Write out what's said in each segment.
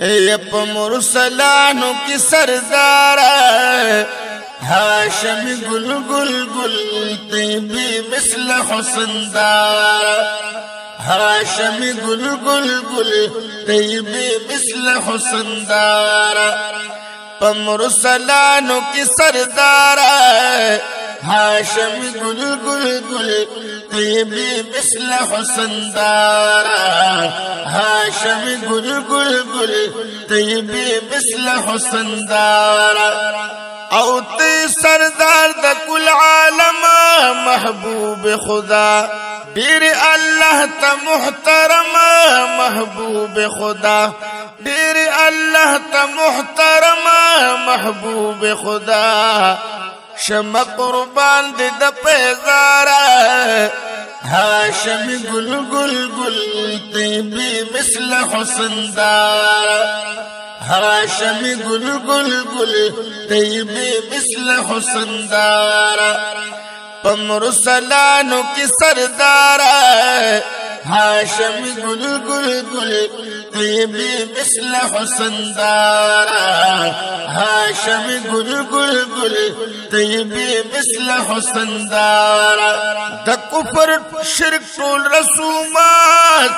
اے پا مرسلانو کی سردار ہاشم گل گل گل تیبی مثل حسن دار ہاشم گل گل گل تیبی مثل حسن دار پا مرسلانو کی سردار ہاشم گل گل گل طیبی مثل حسن دارا ہاشم گل گل گل طیبی مثل حسن دارا او تی سردار دا کل عالم محبوب خدا۔ دیر اللہ تا محترم محبوب خدا۔ دیر اللہ تا محترم محبوب خدا۔ شم قربان دي د پیزارا هاشم گل گل گل طيبي مثل حسن دارا هاشم گل گل گل طيبي مثل حسن دارا پمرسلانو کی سردارا ہاشم گل گل گل طیبی مثل حسن دارا۔ ہاشم گل گل گل طیبی مثل حسن دارا۔ د کفر شرک ټول رسومات،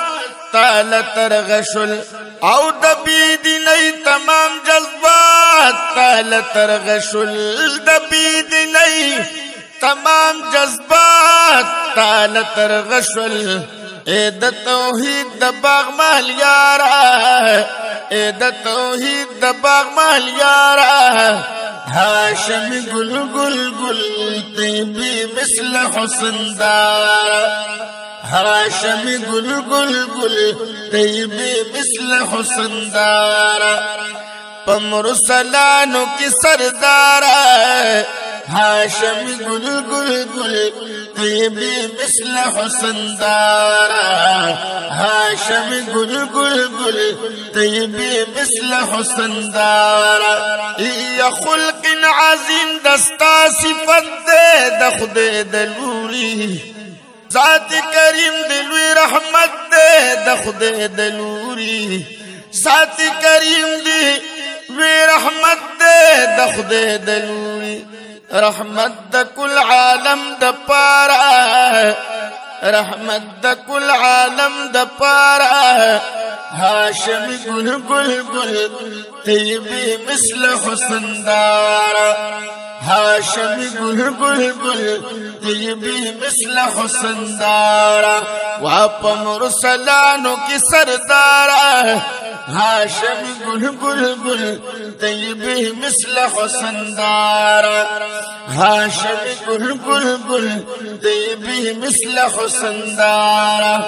تال ترغشل او د بيد تمام جذبات۔ تال ترغشل د بيد نه تمام جذبات۔ تال ترغشل اے د توحید د باغ مال یارا اے د توحید د باغ مال یارا هاشم گل گل گل طیبی مثل حسن دارا هاشم گل گل گل طیبی مثل حسن دارا پمرسلانو کی سردارا هاشم گل گل گل طیبی مثل حسن دارا۔ هاشم گل گل گل طیبی مثل حسن دارا۔ یا خلق عظیم دستا صفت دے، دخد دلوری۔ ذات کریم دلوی رحمت دے، دخد دلوری۔ ذات کریم دلوی رحمت دے، دخد دلوری۔ رحمت د کل عالم د پارا رحمت د کل عالم د پارا هاشم گل گل گل طیبی مثل حسن دارا۔ هاشم گل گل گل طیبی مثل حسن دارا۔ واپ مرسلانو کی سردارا هاشم گل گل گل طیبی مثل حسن دارا هاشم گل گل گل طیبی مثل حسن دارا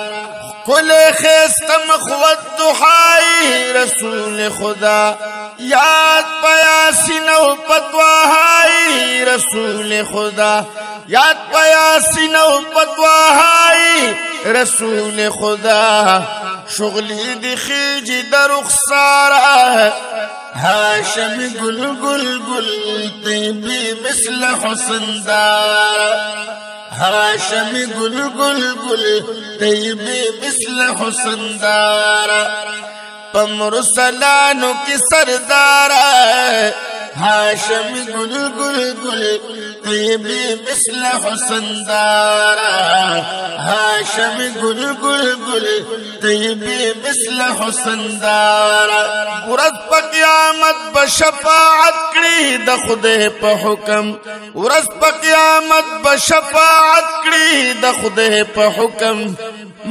کل خیست مخوت دحائی رسول خدا. یاد پیاسین و پتواہائی رسول خدا. یاد پیاسین و پتواہائی رسول خدا شغلی دی خیجی در اخسارا هاشم گل گل گل طیبی مثل حسن دارا هاشم گل گل گل طیبی مثل حسن دارا پمرسلانو کی سردارا هاشم گل گل گل قیبلی مثل حسن دارا. هاشم گل گل گل قیبلی مثل حسن دارا. ورد پا قیامت بشفاعت کری دا خده پا حکم. ورد پا قیامت بشفاعت کری دا خده پا حکم.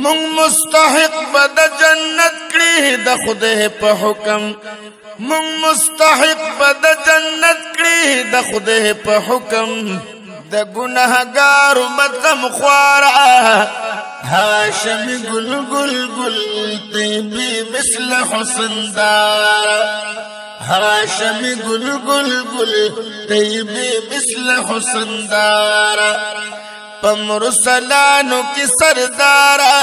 مونږ مستحق به د جنت کړي د خدای په حکم. مونږ مستحق به د جنت کړي د خدای په حکم. د ګناهګارو مدغم خوارا هاشم گل گل گل طیبی مثل حسن دارا هاشم گل گل گل طیبی مثل حسن دارا پمرسلانو کی سردارا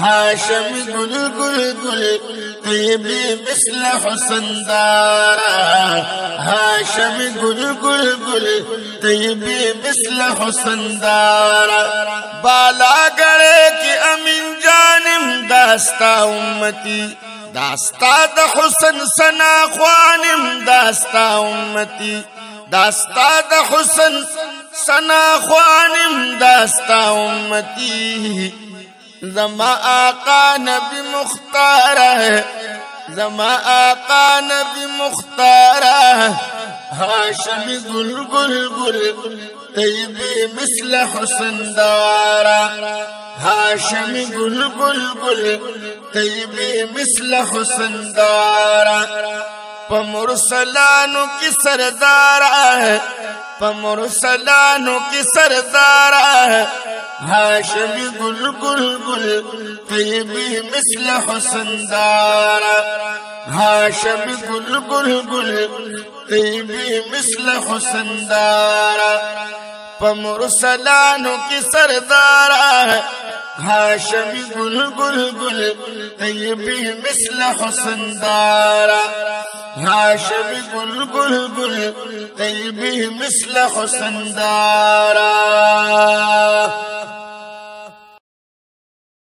هاشم گل گل گل طیبی مثل حسن دارا هاشم گل گل گل طیبی مثل حسن دارا بالا گڑے کی امین جانم داستا امتی داستا د حسن سنا خوانم داستا امتی داستا د حسن سنا خوانم داستا امتی. زما آقا نبی مختار زما آقا نبی مختار ہاشم گل گل گل طیبی مثل حسن دارا ہاشم گل گل گل طیبی مثل حسن دارا په کی کې سردار په مرسلانو کې سردار هاشم گل گل گل طيبي مثل حسن دار هاشم گل گل گل طيبي مثل حسن دار په کی کې ہے۔ هاشم گل گل گل طيبي مثل حسن دار ہاشم گل گل گل طیبی مثل حسن دارا.